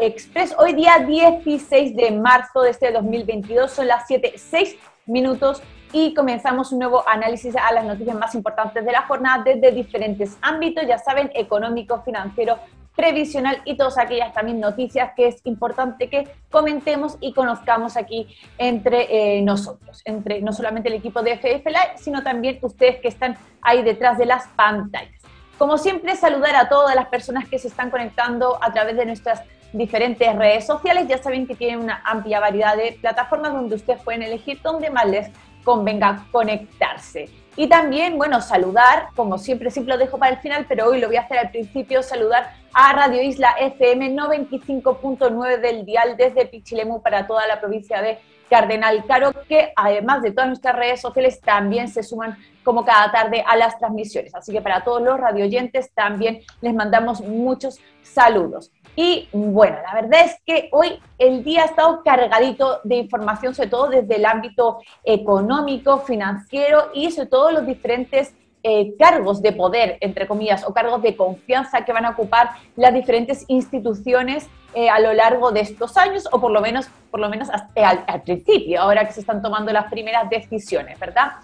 Express. Hoy día 16 de marzo de este 2022, son las 7, 6 minutos y comenzamos un nuevo análisis a las noticias más importantes de la jornada desde diferentes ámbitos, ya saben, económico, financiero, previsional y todas aquellas también noticias que es importante que comentemos y conozcamos aquí entre eh, nosotros, entre no solamente el equipo de FF Live, sino también ustedes que están ahí detrás de las pantallas. Como siempre, saludar a todas las personas que se están conectando a través de nuestras diferentes redes sociales. Ya saben que tienen una amplia variedad de plataformas donde ustedes pueden elegir donde más les convenga conectarse. Y también, bueno, saludar, como siempre, siempre lo dejo para el final, pero hoy lo voy a hacer al principio, saludar a Radio Isla FM 95.9 del dial desde Pichilemu para toda la provincia de Cardenal Caro, que además de todas nuestras redes sociales también se suman como cada tarde a las transmisiones. Así que para todos los radioyentes también les mandamos muchos saludos. Y bueno, la verdad es que hoy el día ha estado cargadito de información, sobre todo desde el ámbito económico, financiero y sobre todo los diferentes eh, cargos de poder, entre comillas, o cargos de confianza que van a ocupar las diferentes instituciones eh, a lo largo de estos años, o por lo menos, por lo menos hasta al, al, principio, ahora que se están tomando las primeras decisiones, ¿verdad?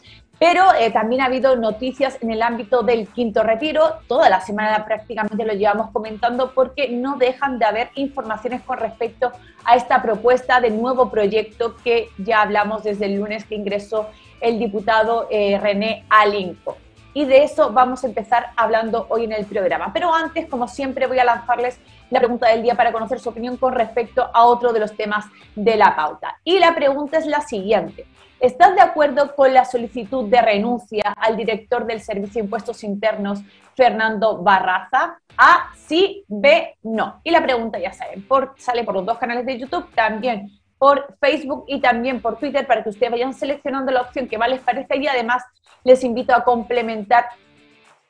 Pero eh, también ha habido noticias en el ámbito del quinto retiro. Toda la semana prácticamente lo llevamos comentando porque no dejan de haber informaciones con respecto a esta propuesta de nuevo proyecto que ya hablamos desde el lunes que ingresó el diputado eh, René Alinco. Y de eso vamos a empezar hablando hoy en el programa. Pero antes, como siempre, voy a lanzarles la pregunta del día para conocer su opinión con respecto a otro de los temas de la pauta. Y la pregunta es la siguiente. ¿Estás de acuerdo con la solicitud de renuncia al director del Servicio de Impuestos Internos, Fernando Barraza? A, sí, B, no. Y la pregunta, ya saben, por, sale por los dos canales de YouTube, también por Facebook y también por Twitter para que ustedes vayan seleccionando la opción que más les parece y además les invito a complementar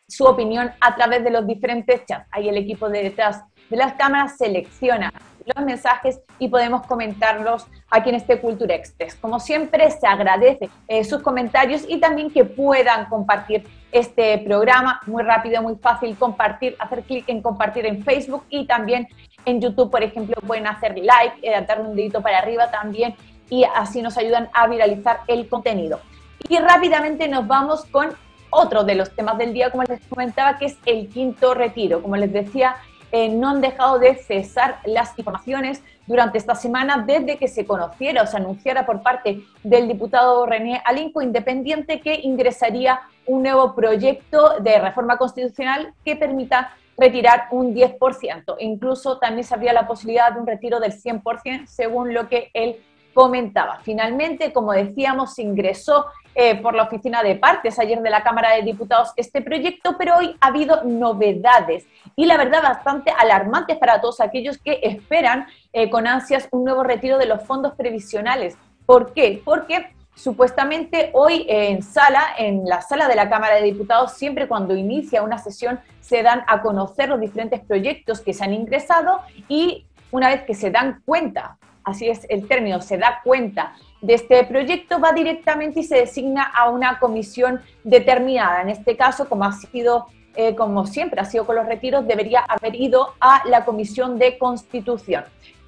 su opinión a través de los diferentes chats. Ahí el equipo de detrás de las cámaras selecciona los mensajes y podemos comentarlos aquí en este Cultura Express. Como siempre, se agradece eh, sus comentarios y también que puedan compartir este programa. Muy rápido, muy fácil compartir, hacer clic en compartir en Facebook y también en YouTube, por ejemplo, pueden hacer like, eh, darle un dedito para arriba también y así nos ayudan a viralizar el contenido. Y rápidamente nos vamos con otro de los temas del día, como les comentaba, que es el quinto retiro. Como les decía, eh, no han dejado de cesar las informaciones durante esta semana desde que se conociera o se anunciara por parte del diputado René Alinco, independiente, que ingresaría un nuevo proyecto de reforma constitucional que permita retirar un 10%. Incluso también se habría la posibilidad de un retiro del 100%, según lo que él comentaba. Finalmente, como decíamos, ingresó eh, por la oficina de partes ayer de la Cámara de Diputados este proyecto, pero hoy ha habido novedades y la verdad bastante alarmantes para todos aquellos que esperan eh, con ansias un nuevo retiro de los fondos previsionales. ¿Por qué? Porque supuestamente hoy en sala, en la sala de la Cámara de Diputados, siempre cuando inicia una sesión se dan a conocer los diferentes proyectos que se han ingresado y una vez que se dan cuenta, así es el término, se da cuenta de este proyecto va directamente y se designa a una comisión determinada. En este caso, como ha sido, eh, como siempre ha sido con los retiros, debería haber ido a la comisión de constitución.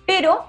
Pero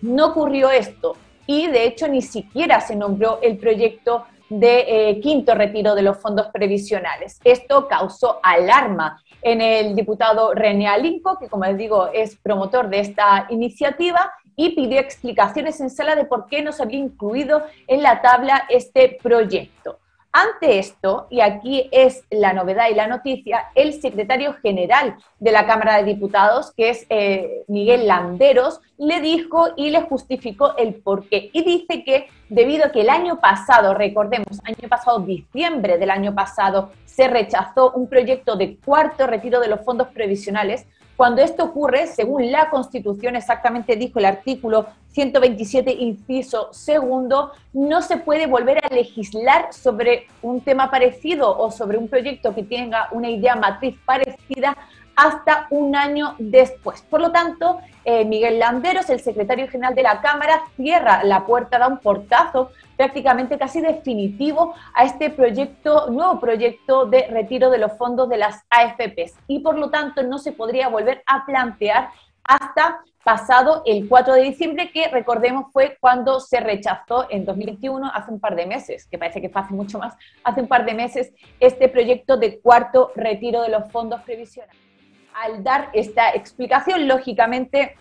no ocurrió esto y de hecho ni siquiera se nombró el proyecto de eh, quinto retiro de los fondos previsionales. Esto causó alarma en el diputado René Alinco, que como les digo es promotor de esta iniciativa, y pidió explicaciones en sala de por qué no se había incluido en la tabla este proyecto. Ante esto, y aquí es la novedad y la noticia, el secretario general de la Cámara de Diputados, que es eh, Miguel Landeros, le dijo y le justificó el porqué. Y dice que debido a que el año pasado, recordemos, año pasado, diciembre del año pasado, se rechazó un proyecto de cuarto retiro de los fondos previsionales, cuando esto ocurre, según la Constitución, exactamente dijo el artículo 127, inciso segundo, no se puede volver a legislar sobre un tema parecido o sobre un proyecto que tenga una idea matriz parecida hasta un año después. Por lo tanto, eh, Miguel Landeros, el secretario general de la Cámara, cierra la puerta, da un portazo prácticamente casi definitivo a este proyecto, nuevo proyecto de retiro de los fondos de las AFPs y por lo tanto no se podría volver a plantear hasta pasado el 4 de diciembre, que recordemos fue cuando se rechazó en 2021, hace un par de meses, que parece que fue hace mucho más, hace un par de meses, este proyecto de cuarto retiro de los fondos previsionales. Al dar esta explicación, lógicamente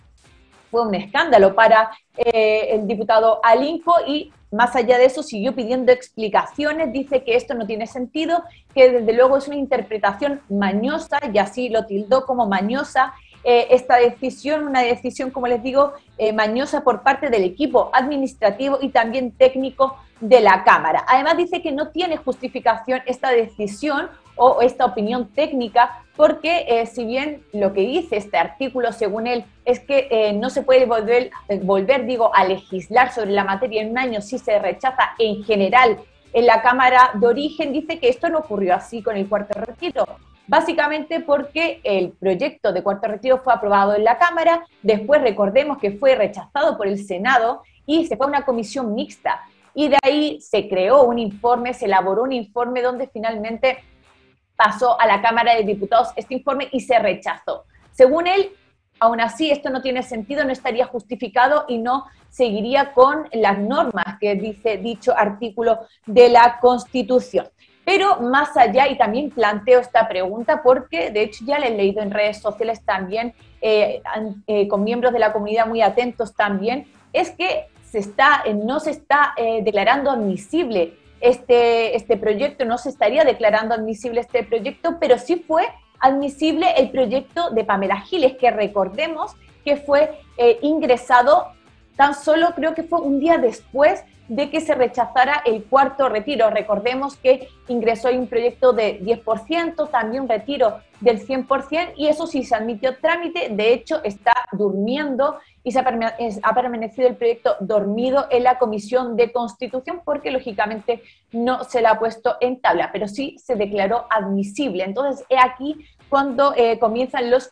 fue un escándalo para eh, el diputado Alinco y más allá de eso siguió pidiendo explicaciones, dice que esto no tiene sentido, que desde luego es una interpretación mañosa y así lo tildó como mañosa eh, esta decisión, una decisión, como les digo, eh, mañosa por parte del equipo administrativo y también técnico de la Cámara. Además dice que no tiene justificación esta decisión o esta opinión técnica, porque eh, si bien lo que dice este artículo, según él, es que no se puede volver, volver, digo, a legislar sobre la materia en un año si se rechaza en general en la Cámara de Origen, dice que esto no ocurrió así con el cuarto retiro básicamente porque el proyecto de cuarto retiro fue aprobado en la Cámara, después recordemos que fue rechazado por el Senado y se fue a una comisión mixta. Y de ahí se creó un informe, se elaboró un informe donde finalmente pasó a la Cámara de Diputados este informe y se rechazó. Según él, aún así esto no tiene sentido, no estaría justificado y no seguiría con las normas que dice dicho artículo de la Constitución. Pero más allá, y también planteo esta pregunta porque de hecho ya la he leído en redes sociales también, eh, eh, con miembros de la comunidad muy atentos también, es que se está, eh, no se está declarando admisible este, este proyecto, no se estaría declarando admisible este proyecto, pero sí fue admisible el proyecto de Pamela Giles, que recordemos que fue ingresado tan solo creo que fue un día después de que se rechazara el cuarto retiro. Recordemos que ingresó un proyecto de 10%, también un retiro del 100%, y eso sí se admitió trámite, de hecho está durmiendo y se ha, permanecido el proyecto dormido en la Comisión de Constitución porque lógicamente no se le ha puesto en tabla, pero sí se declaró admisible. Entonces, he aquí cuando eh, comienzan los,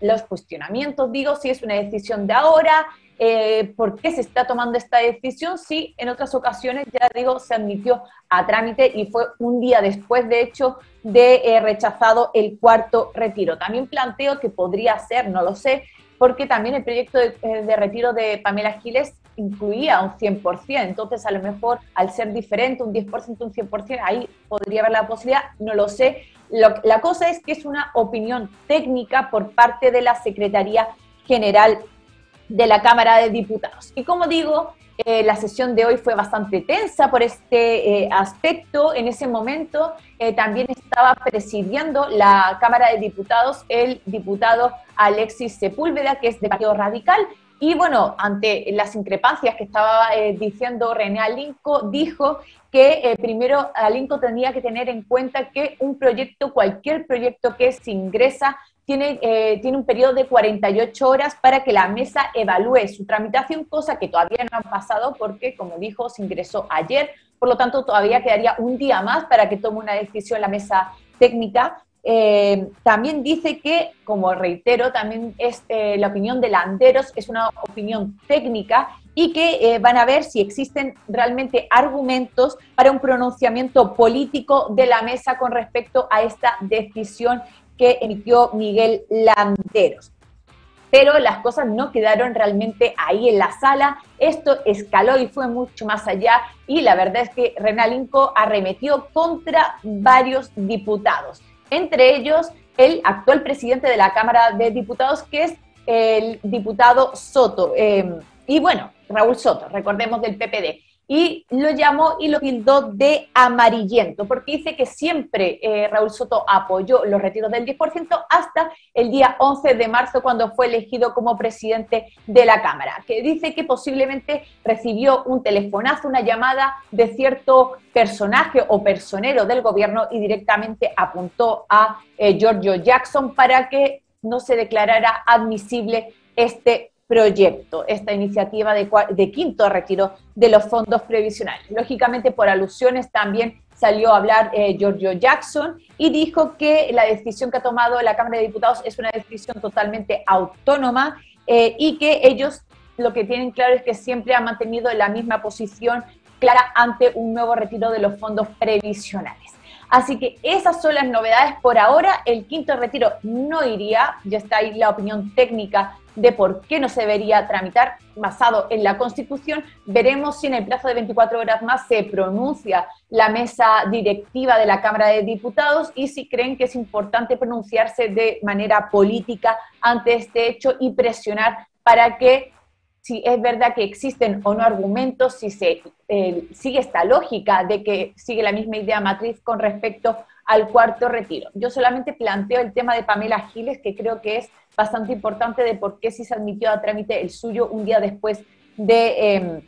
los cuestionamientos, digo, si es una decisión de ahora, eh, por qué se está tomando esta decisión si en otras ocasiones, ya digo, se admitió a trámite y fue un día después, de hecho, de eh, rechazado el cuarto retiro. También planteo que podría ser, no lo sé, porque también el proyecto de, eh, retiro de Pamela Giles incluía un 100%, entonces a lo mejor al ser diferente, un 10%, un 100%, ahí podría haber la posibilidad, no lo sé. la cosa es que es una opinión técnica por parte de la Secretaría General de la Cámara de Diputados. Y como digo, eh, la sesión de hoy fue bastante tensa por este eh, aspecto. En ese momento eh, también estaba presidiendo la Cámara de Diputados el diputado Alexis Sepúlveda, que es de Partido Radical. Y bueno, ante las increpancias que estaba diciendo René Alinco, dijo que primero Alinco tenía que tener en cuenta que un proyecto, cualquier proyecto que se ingresa tiene, eh, tiene un periodo de 48 horas para que la mesa evalúe su tramitación, cosa que todavía no ha pasado porque, como dijo, se ingresó ayer, por lo tanto todavía quedaría un día más para que tome una decisión la mesa técnica. Eh, también dice que, como reitero, también es eh, la opinión de Landeros, es una opinión técnica y que van a ver si existen realmente argumentos para un pronunciamiento político de la mesa con respecto a esta decisión que emitió Miguel Landeros. Pero las cosas no quedaron realmente ahí en la sala, esto escaló y fue mucho más allá y la verdad es que Renalinco arremetió contra varios diputados, entre ellos el actual presidente de la Cámara de Diputados, que es el diputado Soto. Eh, y bueno, Raúl Soto, recordemos del PPD y lo llamó y lo tildó de amarillento, porque dice que siempre eh, Raúl Soto apoyó los retiros del 10% hasta el día 11 de marzo, cuando fue elegido como presidente de la Cámara, que dice que posiblemente recibió un telefonazo, una llamada de cierto personaje o personero del gobierno y directamente apuntó a eh, Giorgio Jackson para que no se declarara admisible este proyecto, esta iniciativa de, quinto retiro de los fondos previsionales. Lógicamente, por alusiones también salió a hablar eh, Giorgio Jackson y dijo que la decisión que ha tomado la Cámara de Diputados es una decisión totalmente autónoma eh, y que ellos lo que tienen claro es que siempre han mantenido la misma posición clara ante un nuevo retiro de los fondos previsionales. Así que esas son las novedades por ahora. El quinto retiro no iría, ya está ahí la opinión técnica de por qué no se debería tramitar basado en la Constitución. Veremos si en el plazo de 24 horas más se pronuncia la mesa directiva de la Cámara de Diputados y si creen que es importante pronunciarse de manera política ante este hecho y presionar para que si es verdad que existen o no argumentos, si se eh, sigue esta lógica de que sigue la misma idea matriz con respecto al cuarto retiro. Yo solamente planteo el tema de Pamela Giles, que creo que es bastante importante de por qué si se admitió a trámite el suyo un día después de em,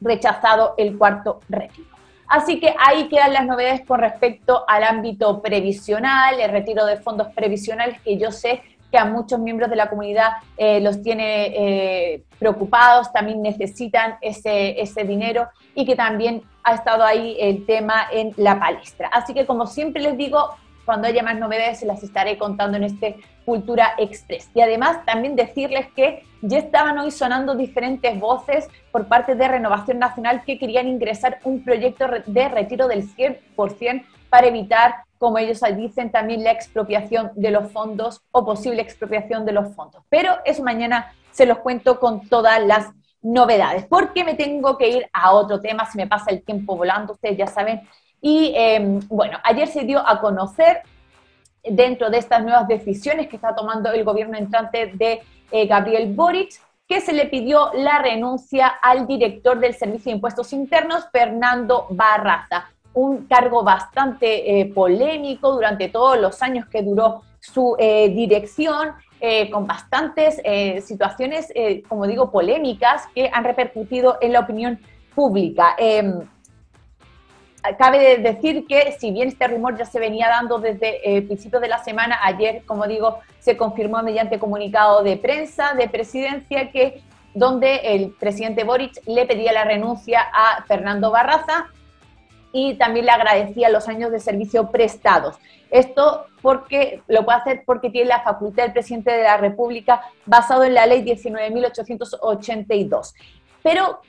rechazado el cuarto retiro. Así que ahí quedan las novedades con respecto al ámbito previsional, el retiro de fondos previsionales, que yo sé que a muchos miembros de la comunidad eh, los tiene eh, preocupados, también necesitan ese, ese dinero y que también ha estado ahí el tema en la palestra. Así que como siempre les digo, cuando haya más novedades se las estaré contando en este Cultura Express. Y además también decirles que ya estaban hoy sonando diferentes voces por parte de Renovación Nacional que querían ingresar un proyecto de retiro del 100% para evitar como ellos dicen, también la expropiación de los fondos o posible expropiación de los fondos. Pero eso mañana se los cuento con todas las novedades, porque me tengo que ir a otro tema, se me pasa el tiempo volando, ustedes ya saben. Y em, bueno, ayer se dio a conocer dentro de estas nuevas decisiones que está tomando el gobierno entrante de eh, Gabriel Boric, que se le pidió la renuncia al director del Servicio de Impuestos Internos, Fernando Barraza un cargo bastante eh, polémico durante todos los años que duró su eh, dirección, con bastantes situaciones, como digo, polémicas que han repercutido en la opinión pública. Cabe decir que si bien este rumor ya se venía dando desde el principio de la semana, ayer, como digo, se confirmó mediante comunicado de prensa de presidencia que donde el presidente Boric le pedía la renuncia a Fernando Barraza, y también le agradecía los años de servicio prestados. Esto porque lo puede hacer porque tiene la facultad del presidente de la República basado en la ley 19.882. Pero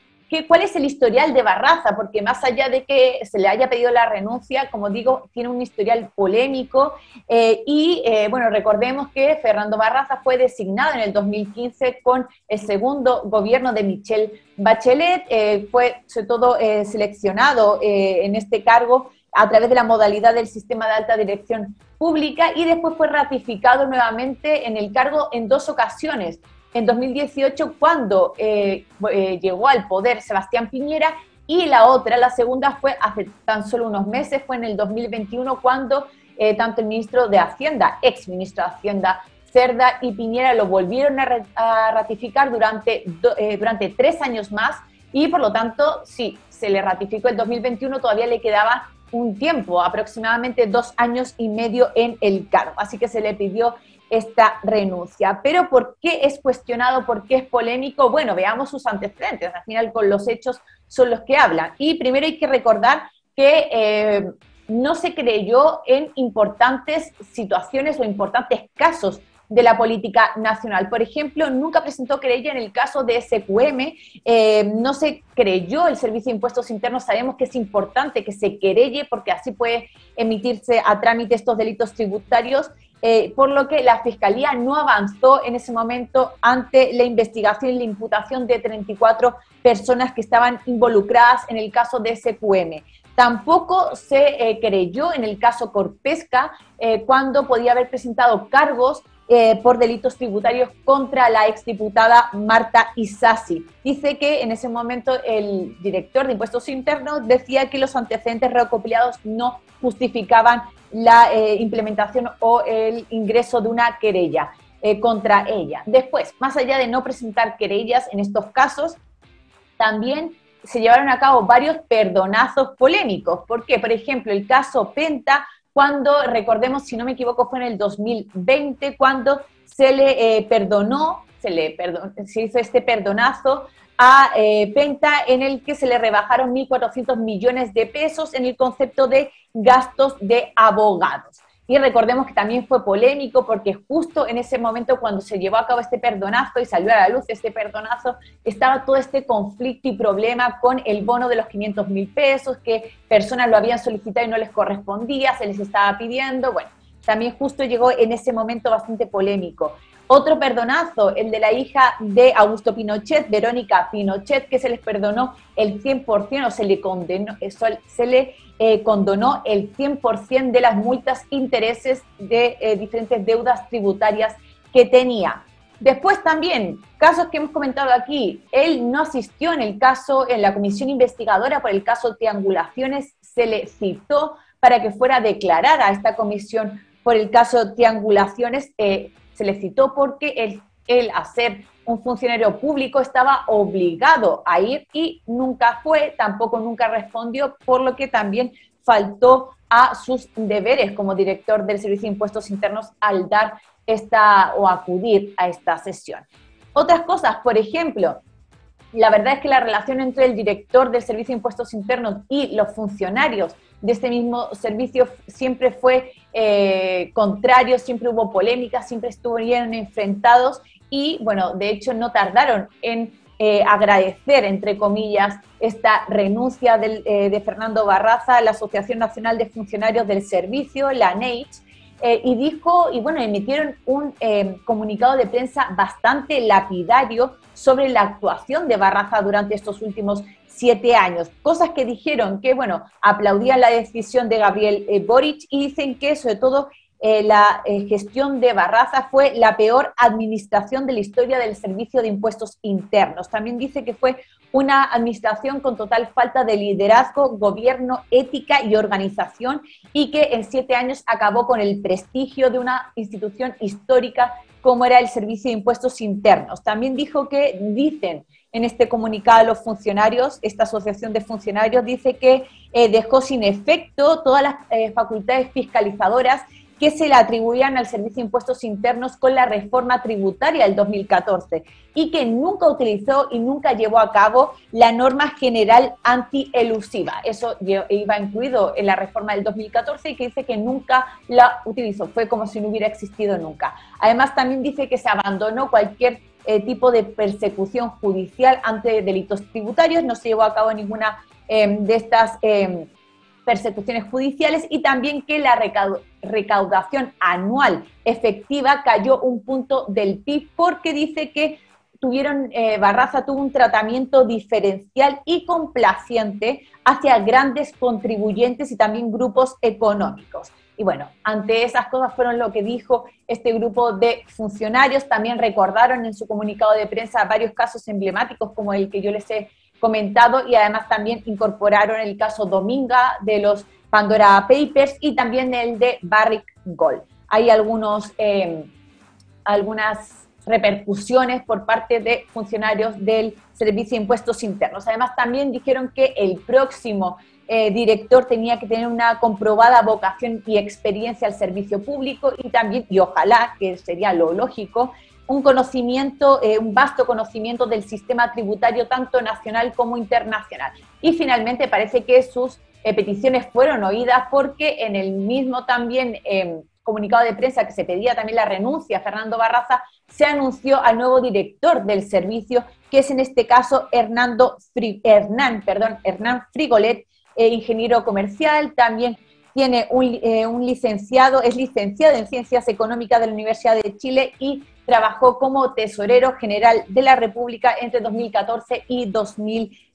¿Cuál es el historial de Barraza? Porque más allá de que se le haya pedido la renuncia, como digo, tiene un historial polémico eh, y, eh, bueno, recordemos que Fernando Barraza fue designado en el 2015 con el segundo gobierno de Michelle Bachelet, eh, fue sobre todo seleccionado en este cargo a través de la modalidad del sistema de alta dirección pública y después fue ratificado nuevamente en el cargo en dos ocasiones en 2018 cuando eh, eh, llegó al poder Sebastián Piñera y la otra, la segunda fue hace tan solo unos meses, fue en el 2021 cuando eh, tanto el ministro de Hacienda, ex ministro de Hacienda, Cerda y Piñera lo volvieron a, ratificar durante, durante tres años más y por lo tanto, sí, se le ratificó en 2021, todavía le quedaba un tiempo, aproximadamente dos años y medio en el cargo. Así que se le pidió esta renuncia. Pero ¿por qué es cuestionado? ¿Por qué es polémico? Bueno, veamos sus antecedentes. Al final con los hechos son los que hablan. Y primero hay que recordar que eh, no se creyó en importantes situaciones o importantes casos de la política nacional. Por ejemplo, nunca presentó querella en el caso de SQM, eh, no se creyó el Servicio de Impuestos Internos, sabemos que es importante que se querelle porque así puede emitirse a trámite estos delitos tributarios eh, por lo que la Fiscalía no avanzó en ese momento ante la investigación y la imputación de 34 personas que estaban involucradas en el caso de SQM. Tampoco se eh, creyó en el caso Corpesca eh, cuando podía haber presentado cargos por delitos tributarios contra la exdiputada Marta Isasi. Dice que en ese momento el director de impuestos internos decía que los antecedentes recopilados no justificaban la eh, implementación o el ingreso de una querella eh, contra ella. Después, más allá de no presentar querellas en estos casos, también se llevaron a cabo varios perdonazos polémicos. ¿Por qué? Por ejemplo, el caso Penta, cuando, recordemos, si no me equivoco, fue en el 2020, cuando se le eh, perdonó, se le se hizo este perdonazo a Penta en el que se le rebajaron 1.400 millones de pesos en el concepto de gastos de abogados. Y recordemos que también fue polémico porque justo en ese momento cuando se llevó a cabo este perdonazo y salió a la luz este perdonazo, estaba todo este conflicto y problema con el bono de los 500 mil pesos, que personas lo habían solicitado y no les correspondía, se les estaba pidiendo. Bueno, también justo llegó en ese momento bastante polémico. Otro perdonazo, el de la hija de Augusto Pinochet, Verónica Pinochet, que se les perdonó el 100% o se le condenó, se le eh, condonó el 100% de las multas, intereses de eh, diferentes deudas tributarias que tenía. Después también, casos que hemos comentado aquí, él no asistió en el caso, en la comisión investigadora por el caso Triangulaciones, se le citó para que fuera a declarar a esta comisión por el caso Triangulaciones. Eh, se le citó porque él, a ser un funcionario público, estaba obligado a ir y nunca fue, tampoco nunca respondió, por lo que también faltó a sus deberes como director del Servicio de Impuestos Internos al dar esta o acudir a esta sesión. Otras cosas, por ejemplo, la verdad es que la relación entre el director del Servicio de Impuestos Internos y los funcionarios de este mismo servicio siempre fue eh, contrario, siempre hubo polémicas, siempre estuvieron enfrentados y, bueno, de hecho no tardaron en eh, agradecer, entre comillas, esta renuncia eh, de Fernando Barraza a la Asociación Nacional de Funcionarios del Servicio, la NEICH, y dijo, y bueno, emitieron un comunicado de prensa bastante lapidario sobre la actuación de Barraza durante estos últimos siete años. Cosas que dijeron que, bueno, aplaudían la decisión de Gabriel eh, Boric y dicen que, sobre todo, eh, la eh, gestión de Barraza fue la peor administración de la historia del Servicio de Impuestos Internos. También dice que fue una administración con total falta de liderazgo, gobierno, ética y organización y que en siete años acabó con el prestigio de una institución histórica como era el Servicio de Impuestos Internos. También dijo que dicen en este comunicado los funcionarios, esta asociación de funcionarios dice que eh, dejó sin efecto todas las eh, facultades fiscalizadoras que se le atribuían al Servicio de Impuestos Internos con la reforma tributaria del 2014 y que nunca utilizó y nunca llevó a cabo la norma general antielusiva. Eso iba incluido en la reforma del 2014 y que dice que nunca la utilizó. Fue como si no hubiera existido nunca. Además, también dice que se abandonó cualquier eh, tipo de persecución judicial ante delitos tributarios, no se llevó a cabo ninguna em, de estas em, persecuciones judiciales y también que la recaudación anual efectiva cayó un punto del PIB porque dice que tuvieron, eh, Barraza tuvo un tratamiento diferencial y complaciente hacia grandes contribuyentes y también grupos económicos. Y bueno, ante esas cosas fueron lo que dijo este grupo de funcionarios. También recordaron en su comunicado de prensa varios casos emblemáticos como el que yo les he comentado y además también incorporaron el caso Dominga de los Pandora Papers y también el de Barrick Gold. Hay algunos, eh, algunas repercusiones por parte de funcionarios del Servicio de Impuestos Internos. Además, también dijeron que el próximo eh, director tenía que tener una comprobada vocación y experiencia al servicio público y también, y ojalá, que sería lo lógico, un conocimiento, eh, un vasto conocimiento del sistema tributario tanto nacional como internacional. Y finalmente parece que sus peticiones fueron oídas porque en el mismo también em, comunicado de prensa que se pedía también la renuncia a Fernando Barraza, se anunció al nuevo director del servicio, que es en este caso Hernando Hernán, perdón, Hernán Frigolet, eh, ingeniero comercial, también tiene eh, un, licenciado, es licenciado en Ciencias Económicas de la Universidad de Chile y trabajó como tesorero general de la República entre 2014 y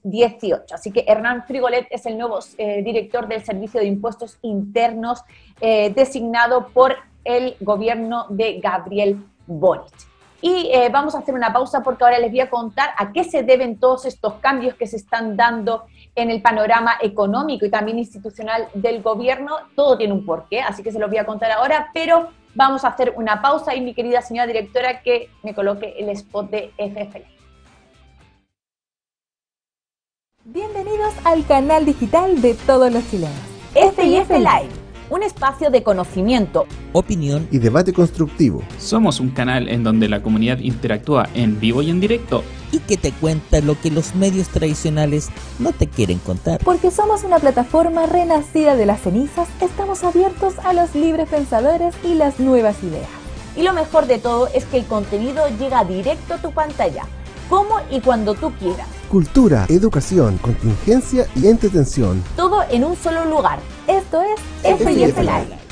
2018. Así que Hernán Frigolet es el nuevo eh, director del Servicio de Impuestos Internos designado por el gobierno de Gabriel Boric. Y vamos a hacer una pausa porque ahora les voy a contar a qué se deben todos estos cambios que se están dando en el panorama económico y también institucional del gobierno. Todo tiene un porqué, así que se lo voy a contar ahora, pero vamos a hacer una pausa y mi querida señora directora que me coloque el spot de FFL. Bienvenidos al canal digital de todos los chilenos. Este es Live un espacio de conocimiento, opinión y debate constructivo. Somos un canal en donde la comunidad interactúa en vivo y en directo y que te cuenta lo que los medios tradicionales no te quieren contar. Porque somos una plataforma renacida de las cenizas, estamos abiertos a los libres pensadores y las nuevas ideas. Y lo mejor de todo es que el contenido llega directo a tu pantalla, como y cuando tú quieras. Cultura, educación, contingencia y entretención. Todo en un solo lugar esto es FIF Live.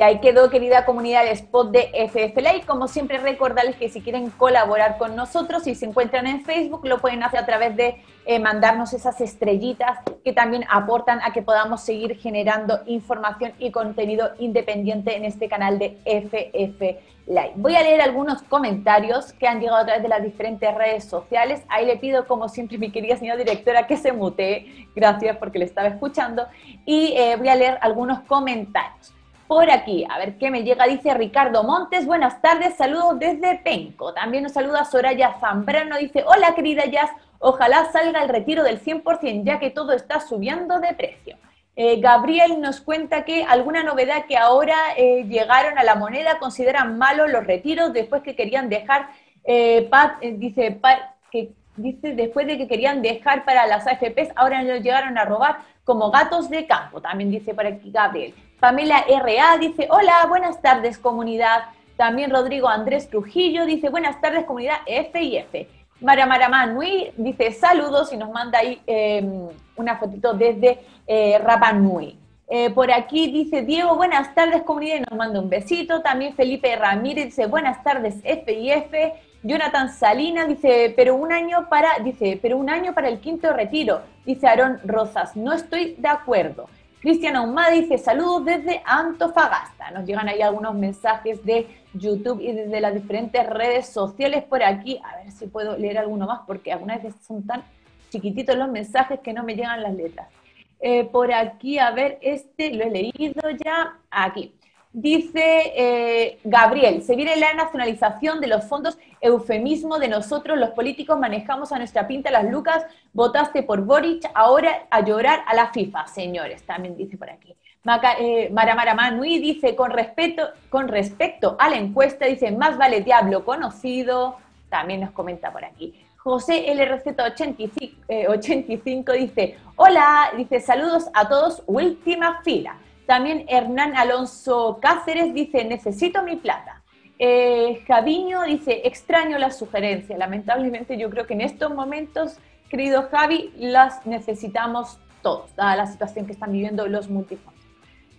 Y ahí quedó, querida comunidad, el spot de FFLA. Y como siempre, recordarles que si quieren colaborar con nosotros, si se encuentran en Facebook, lo pueden hacer a través de eh, mandarnos esas estrellitas que también aportan a que podamos seguir generando información y contenido independiente en este canal de FF Live. Voy a leer algunos comentarios que han llegado a través de las diferentes redes sociales. Ahí le pido, como siempre, mi querida señora directora, que se mutee. Gracias porque le estaba escuchando. Y eh, voy a leer algunos comentarios por aquí. A ver qué me llega, dice Ricardo Montes. Buenas tardes, saludos desde Penco. También nos saluda Soraya Zambrano, dice, hola querida Jazz, ojalá salga el retiro del 100%, ya que todo está subiendo de precio. Eh, Gabriel nos cuenta que alguna novedad que ahora eh, llegaron a la moneda consideran malos los retiros después que querían dejar, eh, dice, que dice después de que querían dejar para las AFPs, ahora nos llegaron a robar como gatos de campo, también dice por aquí Gabriel. Pamela RA dice, hola, buenas tardes comunidad. También Rodrigo Andrés Trujillo dice, buenas tardes comunidad F y F. Mara Mara Manui dice, saludos y nos manda ahí em, una fotito desde eh. Eh, por aquí dice Diego, buenas tardes comunidad y nos manda un besito. También Felipe Ramírez dice, buenas tardes F y F. Jonathan Salinas dice, pero un año para, dice, pero un año para el quinto retiro. Dice Aarón Rosas, no estoy de acuerdo. Cristian Ahumada dice saludos desde Antofagasta. Nos llegan ahí algunos mensajes de YouTube y desde las diferentes redes sociales por aquí. A ver si puedo leer alguno más porque algunas veces son tan chiquititos los mensajes que no me llegan las letras. Eh, por aquí, a ver, este lo he leído ya aquí. Dice eh, Gabriel, se viene la nacionalización de los fondos, eufemismo de nosotros, los políticos manejamos a nuestra pinta las lucas, votaste por Boric, ahora a llorar a la FIFA, señores, también dice por aquí. Maca, eh, Manui dice, con respecto, con respecto a la encuesta, dice, más vale diablo conocido, también nos comenta por aquí. José LRZ85 85 eh, dice, hola, dice, saludos a todos, última fila. También Hernán Alonso Cáceres dice, necesito mi plata. Eh, Javiño dice, extraño las sugerencias. Lamentablemente yo creo que en estos momentos, querido Javi, las necesitamos todos, dada la situación que están viviendo los multifondos.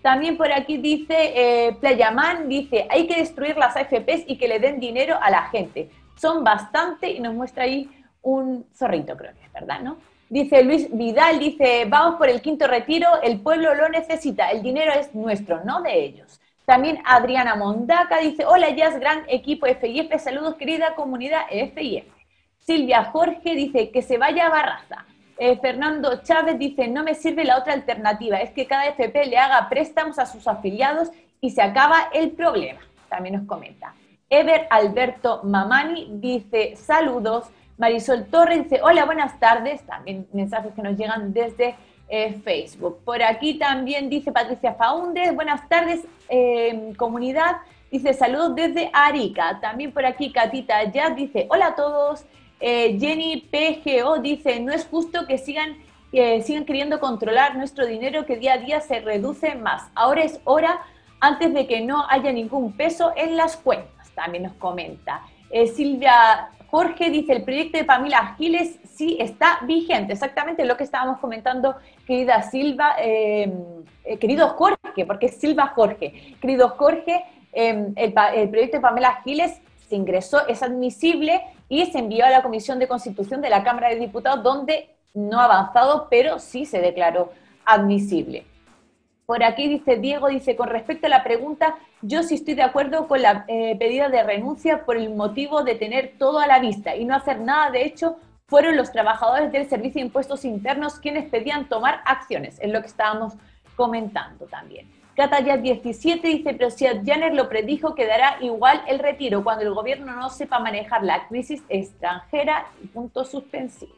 También por aquí dice eh, Playaman, dice, hay que destruir las AFPs y que le den dinero a la gente. Son bastante y nos muestra ahí un zorrito, creo que es verdad, ¿no? Dice Luis Vidal, dice, vamos por el quinto retiro, el pueblo lo necesita, el dinero es nuestro, no de ellos. También Adriana Mondaca dice, hola Jazz, gran equipo FIF, saludos querida comunidad FIF. Silvia Jorge dice, que se vaya a Barraza. Eh, Fernando Chávez dice, no me sirve la otra alternativa, es que cada FP le haga préstamos a sus afiliados y se acaba el problema. También nos comenta. Ever Alberto Mamani dice, saludos. Marisol Torres dice, hola, buenas tardes. También mensajes que nos llegan desde eh, Facebook. Por aquí también dice Patricia Faundes, buenas tardes, eh, comunidad. Dice, saludos desde Arica. También por aquí Catita ya dice, hola a todos. Eh, Jenny PGO dice, no es justo que sigan, sigan queriendo controlar nuestro dinero que día a día se reduce más. Ahora es hora antes de que no haya ningún peso en las cuentas. También nos comenta. Silvia Jorge dice, el proyecto de Pamela Giles sí está vigente, exactamente lo que estábamos comentando, querida Silva, eh, eh, querido Jorge, porque es Silva Jorge, querido Jorge, em, el, proyecto de Pamela Giles se ingresó, es admisible y se envió a la Comisión de Constitución de la Cámara de Diputados, donde no ha avanzado, pero sí se declaró admisible. Por aquí dice Diego, dice, con respecto a la pregunta, yo sí estoy de acuerdo con la eh, pedida de renuncia por el motivo de tener todo a la vista y no hacer nada. De hecho, fueron los trabajadores del Servicio de Impuestos Internos quienes pedían tomar acciones, es lo que estábamos comentando también. Catalla 17 dice, pero si Janer lo predijo, quedará igual el retiro cuando el gobierno no sepa manejar la crisis extranjera punto suspensivo.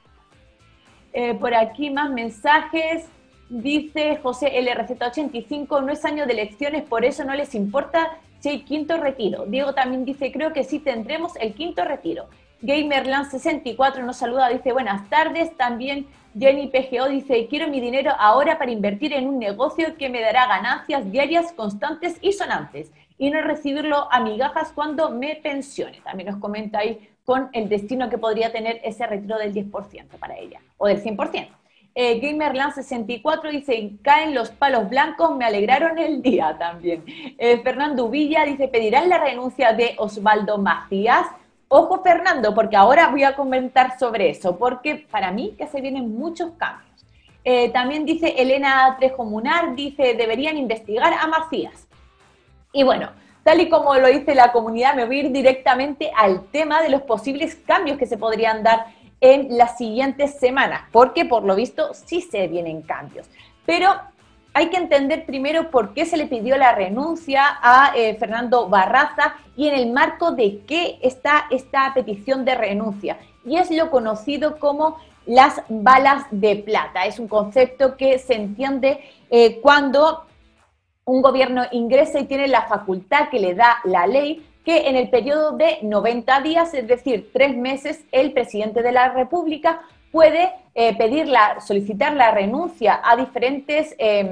Eh, por aquí más mensajes. Dice José LRZ85, no es año de elecciones, por eso no les importa si hay quinto retiro. Diego también dice, creo que sí tendremos el quinto retiro. Gamerland64 nos saluda, dice buenas tardes. También Jenny PGO dice, quiero mi dinero ahora para invertir en un negocio que me dará ganancias diarias constantes y sonantes y no recibirlo a migajas cuando me pensione. También nos comenta ahí con el destino que podría tener ese retiro del 10% para ella o del 100%. Eh, Gamerland64 dice, caen los palos blancos, me alegraron el día también. Eh, Fernando Villa dice, ¿pedirán la renuncia de Osvaldo Macías? Ojo Fernando, porque ahora voy a comentar sobre eso, porque para mí que se vienen muchos cambios. Eh, también dice Elena Trejo Munar, dice, deberían investigar a Macías. Y bueno, tal y como lo dice la comunidad, me voy a ir directamente al tema de los posibles cambios que se podrían dar en las siguientes semanas, porque por lo visto sí se vienen cambios. Pero hay que entender primero por qué se le pidió la renuncia a eh, Fernando Barraza y en el marco de qué está esta petición de renuncia. Y es lo conocido como las balas de plata. Es un concepto que se entiende eh, cuando un gobierno ingresa y tiene la facultad que le da la ley que en el periodo de 90 días, es decir, tres meses, el presidente de la República puede eh, pedir solicitar la renuncia a diferentes em,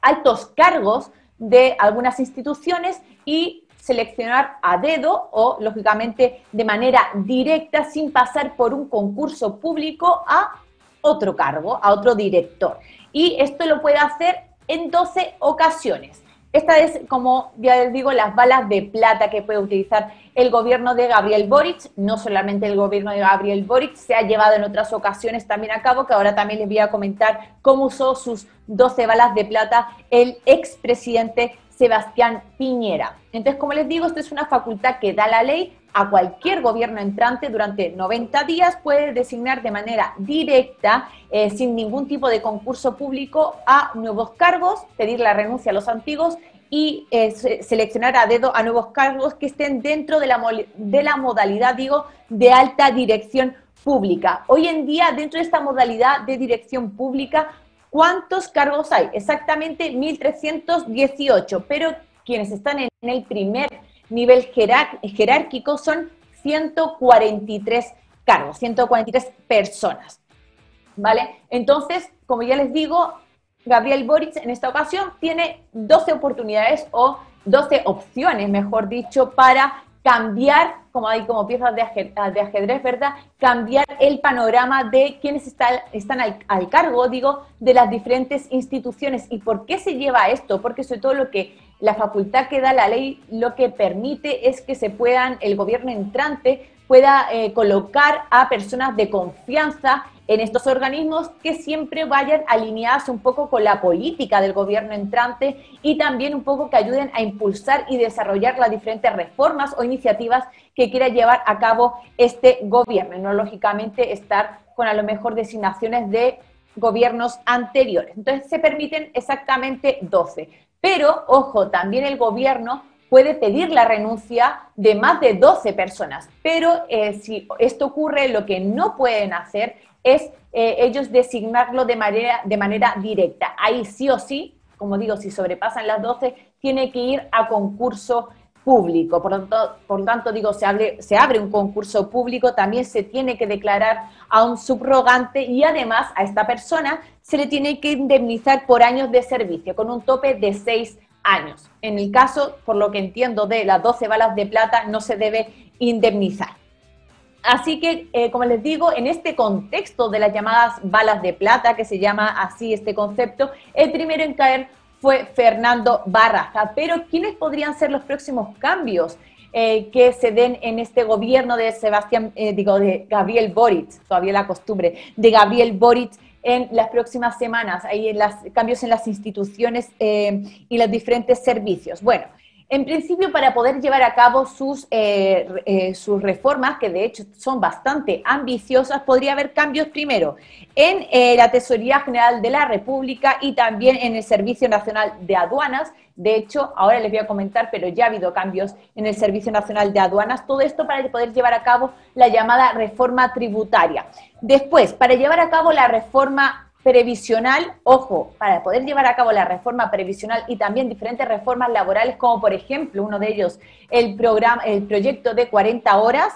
altos cargos de algunas instituciones y seleccionar a dedo o, lógicamente, de manera directa, sin pasar por un concurso público a otro cargo, a otro director. Y esto lo puede hacer en 12 ocasiones. Esta es, como ya les digo, las balas de plata que puede utilizar el gobierno de Gabriel Boric. No solamente el gobierno de Gabriel Boric, se ha llevado en otras ocasiones también a cabo, que ahora también les voy a comentar cómo usó sus 12 balas de plata el expresidente Sebastián Piñera. Entonces, como les digo, esto es una facultad que da la ley a cualquier gobierno entrante durante 90 días, puede designar de manera directa, eh, sin ningún tipo de concurso público, a nuevos cargos, pedir la renuncia a los antiguos y eh, seleccionar a dedo a nuevos cargos que estén dentro de la, de la modalidad, digo, de alta dirección pública. Hoy en día, dentro de esta modalidad de dirección pública, ¿cuántos cargos hay? Exactamente 1.318, pero quienes están en el primer nivel jerárquico son 143 cargos, 143 personas. ¿Vale? Entonces, como ya les digo, Gabriel Boric en esta ocasión tiene 12 oportunidades o 12 opciones, mejor dicho, para cambiar, como hay como piezas de ajedrez, ¿verdad? Cambiar el panorama de quienes están, están al, al, cargo, digo, de las diferentes instituciones. ¿Y por qué se lleva esto? Porque sobre todo lo que la facultad que da la ley lo que permite es que se puedan, el gobierno entrante pueda eh, colocar a personas de confianza en estos organismos que siempre vayan alineadas un poco con la política del gobierno entrante y también un poco que ayuden a impulsar y desarrollar las diferentes reformas o iniciativas que quiera llevar a cabo este gobierno, no lógicamente estar con a lo mejor designaciones de gobiernos anteriores. Entonces se permiten exactamente 12. Pero, ojo, también el gobierno puede pedir la renuncia de más de 12 personas. Pero eh, si esto ocurre, lo que no pueden hacer es eh, ellos designarlo de manera, directa. Ahí sí o sí, como digo, si sobrepasan las 12, tiene que ir a concurso público. Por lo tanto, digo, se abre, se abre un concurso público, también se tiene que declarar a un subrogante y además a esta persona se le tiene que indemnizar por años de servicio, con un tope de seis años. En el caso, por lo que entiendo, de las 12 balas de plata, no se debe indemnizar. Así que, eh, como les digo, en este contexto de las llamadas balas de plata, que se llama así este concepto, el primero en caer fue Fernando Barraza. Pero, ¿quiénes podrían ser los próximos cambios eh, que se den en este gobierno de Sebastián, eh, digo, de Gabriel Boric, todavía la costumbre, de Gabriel Boric en las próximas semanas, ahí en los cambios en las instituciones eh, y los diferentes servicios? Bueno, en principio, para poder llevar a cabo sus, eh, eh, sus reformas, que de hecho son bastante ambiciosas, podría haber cambios primero en eh, la Tesorería General de la República y también en el Servicio Nacional de Aduanas. De hecho, ahora les voy a comentar, pero ya ha habido cambios en el Servicio Nacional de Aduanas. Todo esto para poder llevar a cabo la llamada reforma tributaria. Después, para llevar a cabo la reforma previsional, ojo, para poder llevar a cabo la reforma previsional y también diferentes reformas laborales, como por ejemplo uno de ellos, el, programa, el proyecto de 40 horas,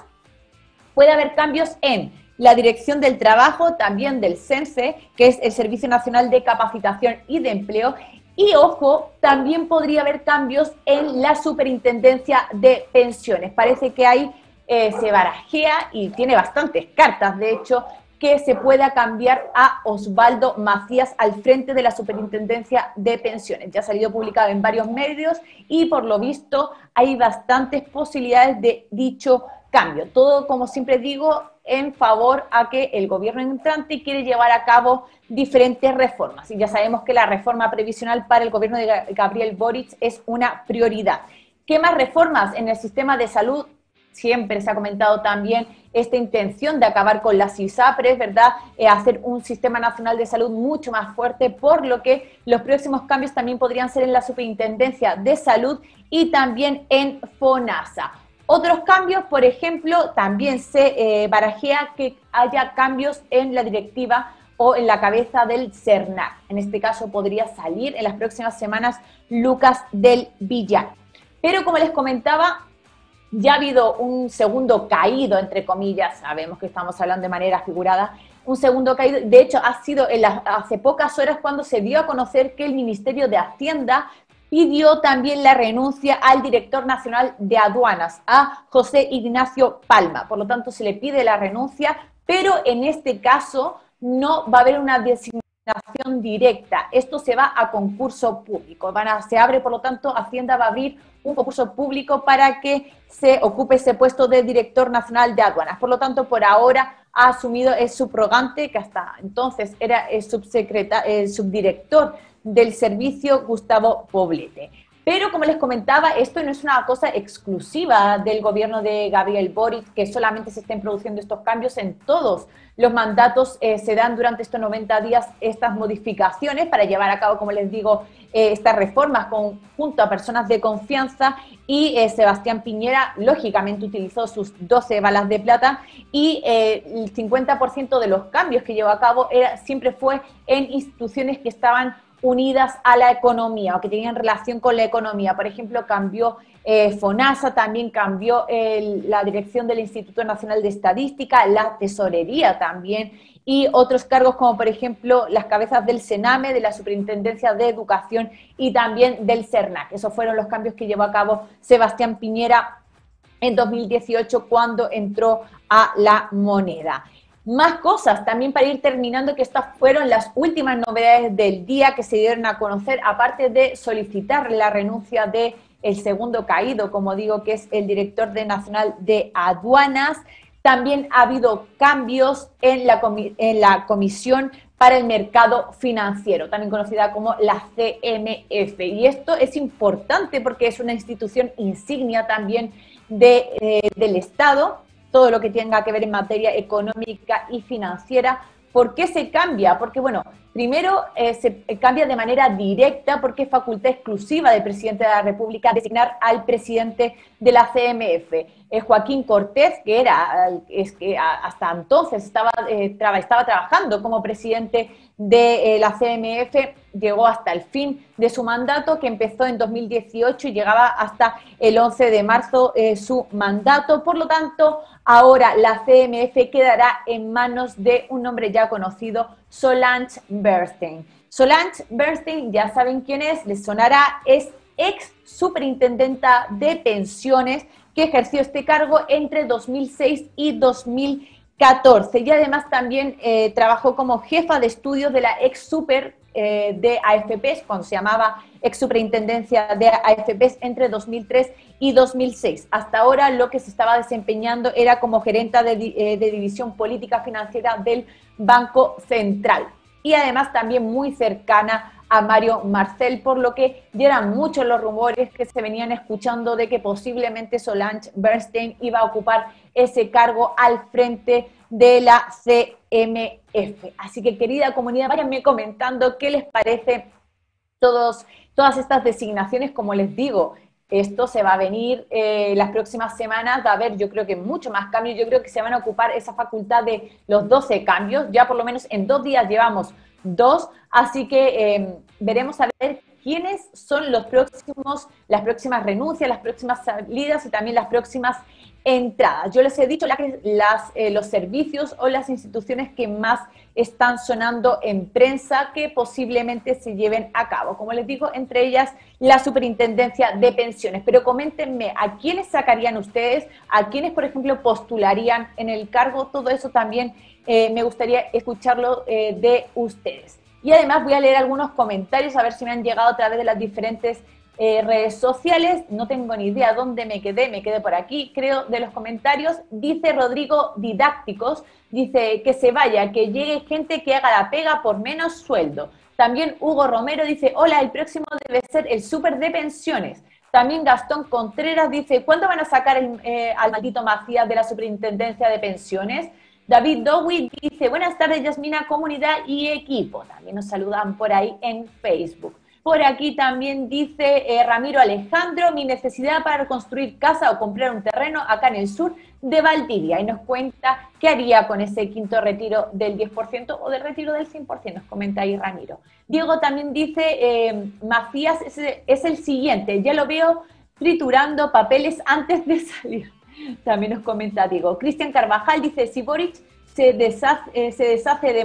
puede haber cambios en la Dirección del Trabajo, también del CENSE, que es el Servicio Nacional de Capacitación y de Empleo, y ojo, también podría haber cambios en la Superintendencia de Pensiones. Parece que hay, eh, se barajea y tiene bastantes cartas, de hecho, que se pueda cambiar a Osvaldo Macías al frente de la Superintendencia de Pensiones. Ya ha salido publicado en varios medios y por lo visto hay bastantes posibilidades de dicho cambio. Todo, como siempre digo, en favor a que el gobierno entrante quiere llevar a cabo diferentes reformas. Y ya sabemos que la reforma previsional para el gobierno de Gabriel Boric es una prioridad. ¿Qué más reformas en el sistema de salud? Siempre se ha comentado también esta intención de acabar con las ISAPRES, ¿verdad? Eh, hacer un sistema nacional de salud mucho más fuerte, por lo que los próximos cambios también podrían ser en la Superintendencia de Salud y también en FONASA. Otros cambios, por ejemplo, también se eh, barajea que haya cambios en la directiva o en la cabeza del CERNAC. En este caso podría salir en las próximas semanas Lucas del Villar. Pero como les comentaba, ya ha habido un segundo caído, entre comillas, sabemos que estamos hablando de manera figurada, un segundo caído, de hecho ha sido en hace pocas horas cuando se dio a conocer que el Ministerio de Hacienda pidió también la renuncia al director nacional de aduanas, a José Ignacio Palma. Por lo tanto, se le pide la renuncia, pero en este caso no va a haber una designación directa. Esto se va a concurso público. Van a, se abre, por lo tanto, Hacienda va a abrir un concurso público para que se ocupe ese puesto de director nacional de aduanas. Por lo tanto, por ahora ha asumido el subrogante, que hasta entonces era el, el subdirector del servicio Gustavo Poblete. Pero como les comentaba, esto no es una cosa exclusiva del gobierno de Gabriel Boric, que solamente se estén produciendo estos cambios en todos los mandatos. Eh, se dan durante estos 90 días estas modificaciones para llevar a cabo, como les digo, eh, estas reformas junto a personas de confianza. Y eh, Sebastián Piñera, lógicamente, utilizó sus 12 balas de plata y el 50% de los cambios que llevó a cabo era, siempre fue en instituciones que estaban unidas a la economía o que tenían relación con la economía. Por ejemplo, cambió eh, FONASA, también cambió la dirección del Instituto Nacional de Estadística, la tesorería también y otros cargos como por ejemplo las cabezas del SENAME, de la Superintendencia de Educación y también del CERNAC. Esos fueron los cambios que llevó a cabo Sebastián Piñera en 2018 cuando entró a la moneda. Más cosas también para ir terminando, que estas fueron las últimas novedades del día que se dieron a conocer, aparte de solicitar la renuncia de el segundo caído, como digo, que es el director de Nacional de Aduanas. También ha habido cambios en la, en la Comisión para el Mercado Financiero, también conocida como la CMF. Y esto es importante porque es una institución insignia también de, eh, del Estado todo lo que tenga que ver en materia económica y financiera. ¿Por qué se cambia? Porque, bueno, primero eh, se cambia de manera directa porque es facultad exclusiva del presidente de la República designar al presidente de la CMF. Es Joaquín Cortés, que era, es que hasta entonces estaba, eh, estaba trabajando como presidente de eh, la CMF, llegó hasta el fin de su mandato, que empezó en 2018 y llegaba hasta el 11 de marzo su mandato. Por lo tanto, Ahora la CMF quedará en manos de un hombre ya conocido, Solange Bernstein. Solange Bernstein, ya saben quién es, les sonará, es ex superintendenta de pensiones que ejerció este cargo entre 2006 y 2014 y además también eh, trabajó como jefa de estudios de la ex super eh, de AFPs, cuando se llamaba ex superintendencia de AFPs entre 2003 y 2006. Hasta ahora lo que se estaba desempeñando era como gerenta de, eh, de división política financiera del Banco Central y además también muy cercana a Mario Marcel, por lo que ya eran muchos los rumores que se venían escuchando de que posiblemente Solange Bernstein iba a ocupar ese cargo al frente de la CMF. Así que querida comunidad, váyanme comentando qué les parece todos, todas estas designaciones, como les digo, esto se va a venir eh, las próximas semanas, va a haber yo creo que mucho más cambios, yo creo que se van a ocupar esa facultad de los 12 cambios, ya por lo menos en dos días llevamos dos, así que em, veremos a ver quiénes son los próximos, las próximas renuncias, las próximas salidas y también las próximas entradas. Yo les he dicho eh, los servicios o las instituciones que más están sonando en prensa que posiblemente se lleven a cabo. Como les digo, entre ellas la Superintendencia de Pensiones. Pero coméntenme, ¿a quiénes sacarían ustedes? ¿A quiénes, por ejemplo, postularían en el cargo? Todo eso también eh, me gustaría escucharlo eh, de ustedes. Y además voy a leer algunos comentarios a ver si me han llegado a través de las diferentes eh, redes sociales, no tengo ni idea dónde me quedé, me quedé por aquí, creo, de los comentarios. Dice Rodrigo Didácticos, dice que se vaya, que llegue gente que haga la pega por menos sueldo. También Hugo Romero dice, hola, el próximo debe ser el súper de pensiones. También Gastón Contreras dice, ¿cuándo van a sacar eh, al maldito Macías de la superintendencia de pensiones? David Dowie dice, buenas tardes, Yasmina, comunidad y equipo. También nos saludan por ahí en Facebook. Por aquí también dice eh, Ramiro Alejandro, mi necesidad para construir casa o comprar un terreno acá en el sur de Valdivia. Y nos cuenta qué haría con ese quinto retiro del 10% o del retiro del 100%, nos comenta ahí Ramiro. Diego también dice, eh, Macías es, el siguiente, ya lo veo triturando papeles antes de salir. También nos comenta Diego. Cristian Carvajal dice, si Boric se deshace, eh, se deshace de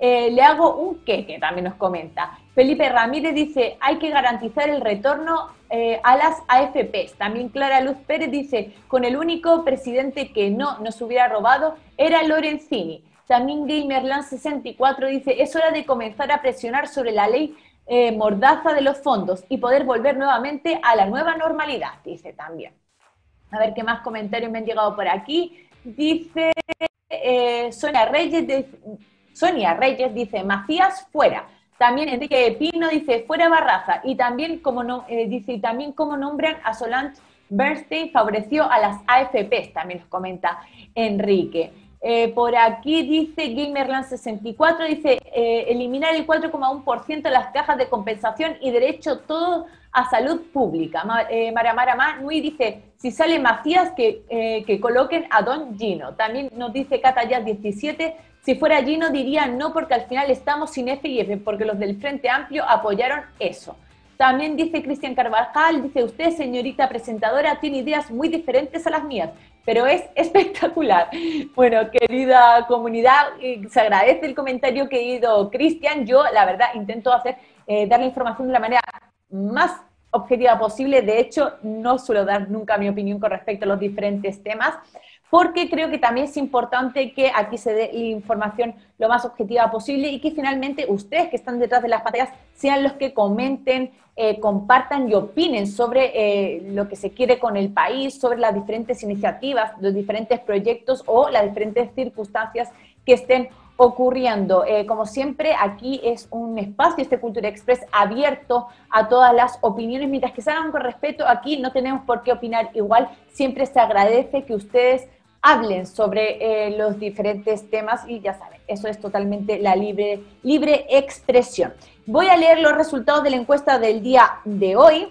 Macías, le hago un queque, también nos comenta. Felipe Ramírez dice, hay que garantizar el retorno eh, a las AFPs. También Clara Luz Pérez dice, con el único presidente que no nos hubiera robado era Lorenzini. También Gamerland64 dice, es hora de comenzar a presionar sobre la ley eh, mordaza de los fondos y poder volver nuevamente a la nueva normalidad, dice también. A ver qué más comentarios me han llegado por aquí. Dice eh, Sonia Reyes, Sonia Reyes dice, Macías fuera. También Enrique Pino dice, fuera Barraza. Y también como, eh, dice, también como nombran a Solange Bernstein favoreció a las AFPs, también nos comenta Enrique. Eh, por aquí dice Gamerland64, dice eh, eliminar el 4,1% de las cajas de compensación y derecho todo a salud pública. Mara Mara Manui dice, si sale Macías, que, que coloquen a Don Gino. También nos dice Catayas17, si fuera allí no diría no porque al final estamos sin F y F, porque los del Frente Amplio apoyaron eso. También dice Cristian Carvajal, dice usted, señorita presentadora, tiene ideas muy diferentes a las mías, pero es espectacular. Bueno, querida comunidad, se agradece el comentario que ha ido Cristian. Yo, la verdad, intento hacer, eh, dar la información de la manera más objetiva posible. De hecho, no suelo dar nunca mi opinión con respecto a los diferentes temas porque creo que también es importante que aquí se dé información lo más objetiva posible y que finalmente ustedes que están detrás de las pantallas sean los que comenten, eh, compartan y opinen sobre eh, lo que se quiere con el país, sobre las diferentes iniciativas, los diferentes proyectos o las diferentes circunstancias que estén ocurriendo. Eh, como siempre, aquí es un espacio, este Cultura Express, abierto a todas las opiniones. Mientras que se hagan con respeto, aquí no tenemos por qué opinar igual. Siempre se agradece que ustedes hablen sobre eh, los diferentes temas y ya saben, eso es totalmente la libre, libre expresión. Voy a leer los resultados de la encuesta del día de hoy,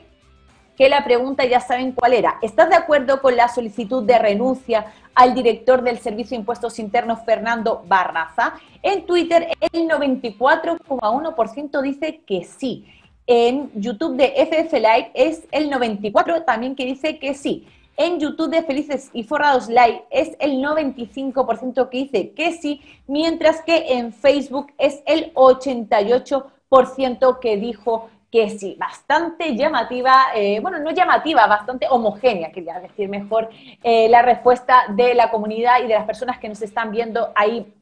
que la pregunta ya saben cuál era. ¿Estás de acuerdo con la solicitud de renuncia al director del Servicio de Impuestos Internos, Fernando Barraza? En Twitter, el 94,1% dice que sí. En YouTube de FF Live es el 94% también que dice que sí. En YouTube de Felices y Forrados Live es el 95% que dice que sí, mientras que en Facebook es el 88% que dijo que sí, bastante llamativa, eh, bueno, no llamativa, bastante homogénea, quería decir mejor, eh, la respuesta de la comunidad y de las personas que nos están viendo ahí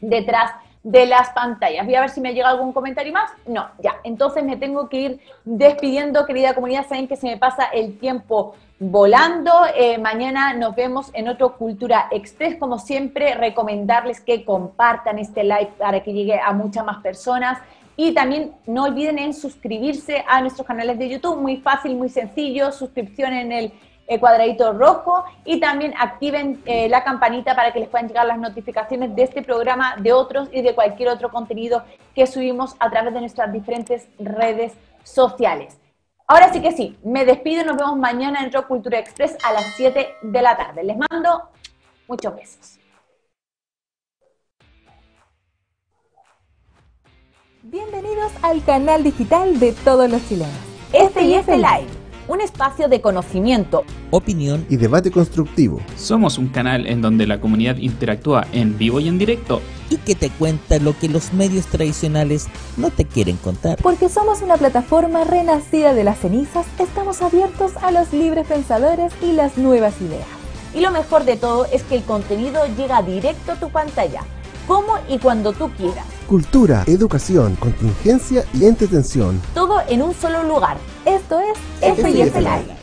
detrás de las pantallas. Voy a ver si me llega algún comentario más. No, ya. Entonces me tengo que ir despidiendo, querida comunidad. Saben que se me pasa el tiempo volando. Eh, mañana nos vemos en otro Cultura Express. Como siempre, recomendarles que compartan este live para que llegue a muchas más personas. Y también no olviden en suscribirse a nuestros canales de YouTube. Muy fácil, muy sencillo. Suscripción en el cuadradito rojo y también activen eh, la campanita para que les puedan llegar las notificaciones de este programa, de otros y de cualquier otro contenido que subimos a través de nuestras diferentes redes sociales. Ahora sí que sí, me despido, nos vemos mañana en Rock Cultura Express a las 7 de la tarde. Les mando muchos besos. Bienvenidos al canal digital de todos los chilenos. Este y este live un espacio de conocimiento, opinión y debate constructivo. Somos un canal en donde la comunidad interactúa en vivo y en directo y que te cuenta lo que los medios tradicionales no te quieren contar. Porque somos una plataforma renacida de las cenizas, estamos abiertos a los libres pensadores y las nuevas ideas. Y lo mejor de todo es que el contenido llega directo a tu pantalla, como y cuando tú quieras. Cultura, educación, contingencia y entretención. Todo en un solo lugar. Esto es FIF FIF Live.